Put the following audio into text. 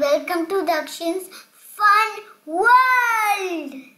Welcome to Dakshin's Fun World!